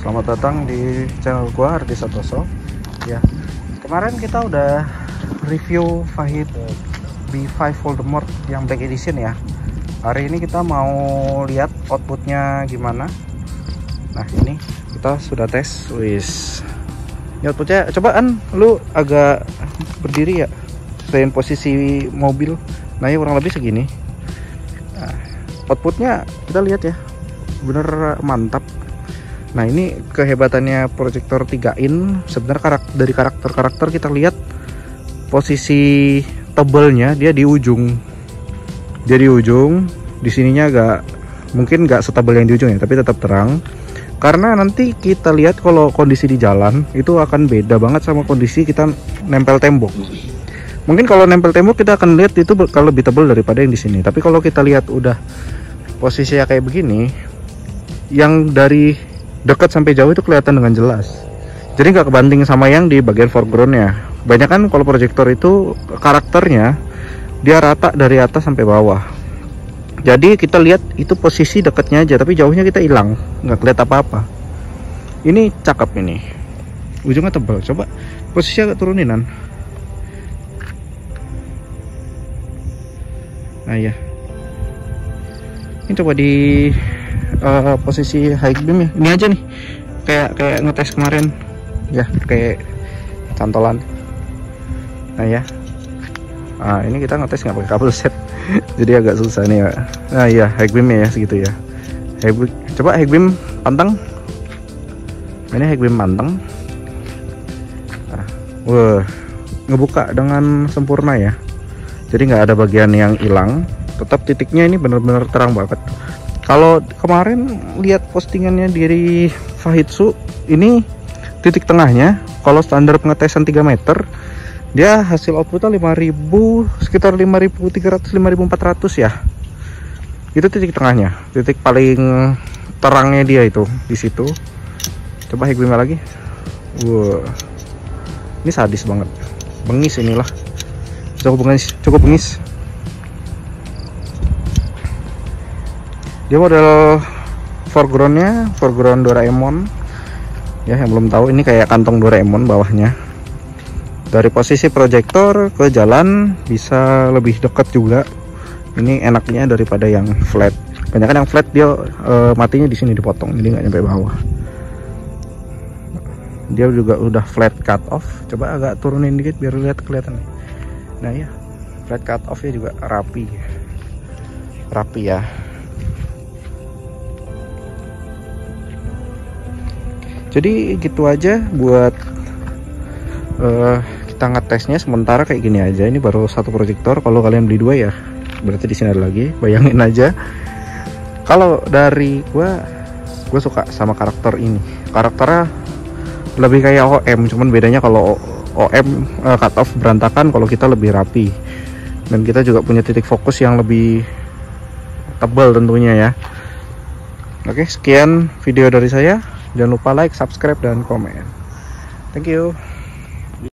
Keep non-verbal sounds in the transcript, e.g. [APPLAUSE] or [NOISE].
Selamat datang di channel gua Ardi Santoso. Ya, kemarin kita udah review Fahid B5 Voldemort yang Black Edition ya. Hari ini kita mau lihat outputnya gimana. Nah ini kita sudah tes, wis. Ini outputnya, cobaan lu agak berdiri ya, selain posisi mobil. Nah ya kurang lebih segini. Nah, outputnya kita lihat ya, bener mantap Nah ini kehebatannya proyektor 3 in. Sebenarnya karakter, dari karakter-karakter kita lihat posisi tebelnya dia di ujung. Dia di ujung di sininya agak mungkin nggak setebal yang di ujung ya tapi tetap terang. Karena nanti kita lihat kalau kondisi di jalan itu akan beda banget sama kondisi kita nempel tembok. Mungkin kalau nempel tembok kita akan lihat itu kalau lebih tebal daripada yang di sini. Tapi kalau kita lihat udah posisinya kayak begini yang dari dekat sampai jauh itu kelihatan dengan jelas. Jadi nggak kebanting sama yang di bagian foregroundnya. Banyak kan kalau proyektor itu karakternya dia rata dari atas sampai bawah. Jadi kita lihat itu posisi dekatnya aja tapi jauhnya kita hilang. Nggak kelihatan apa-apa. Ini cakep ini. Ujungnya tebal. Coba posisi agak turuninan nah ya ini coba di uh, posisi high beam ya. Ini aja nih. Kayak kayak ngetes kemarin. Ya kayak cantolan. Nah ya. Nah ini kita ngetes nggak pakai kabel set. [LAUGHS] Jadi agak susah nih ya nah iya high beam ya segitu ya. High beam, coba high beam pantang. Ini high beam pantang. Nah, wah. Ngebuka dengan sempurna ya. Jadi nggak ada bagian yang hilang. Tetap titiknya ini benar-benar terang banget kalau kemarin lihat postingannya dari Fahitsu ini titik tengahnya. Kalau standar pengetesan 3 meter dia hasil outputnya 5000 sekitar 5300 5400 ya. Itu titik tengahnya titik paling terangnya dia itu di situ. Coba higwima lagi. Wow ini sadis banget. Bengis inilah. Cukup bengis cukup bengis dia model foregroundnya foreground Doraemon. Ya yang belum tahu ini kayak kantong Doraemon bawahnya. Dari posisi proyektor ke jalan bisa lebih dekat juga. Ini enaknya daripada yang flat. Banyak kan yang flat dia e, matinya di sini dipotong jadi nggak nyampe bawah. Dia juga udah flat cut off. Coba agak turunin dikit biar lihat kelihatan. Nah ya flat cut off nya juga rapi. Rapi ya jadi gitu aja buat uh, kita ngetesnya sementara kayak gini aja. Ini baru satu proyektor kalau kalian beli dua ya berarti di sini ada lagi. Bayangin aja. Kalau dari gua gue suka sama karakter ini. Karakternya lebih kayak OM cuman bedanya kalau OM uh, eh, cut off berantakan kalau kita lebih rapi. Dan kita juga punya titik fokus yang lebih tebal tentunya ya. Oke sekian video dari saya Jangan lupa like, subscribe, dan komen. Thank you.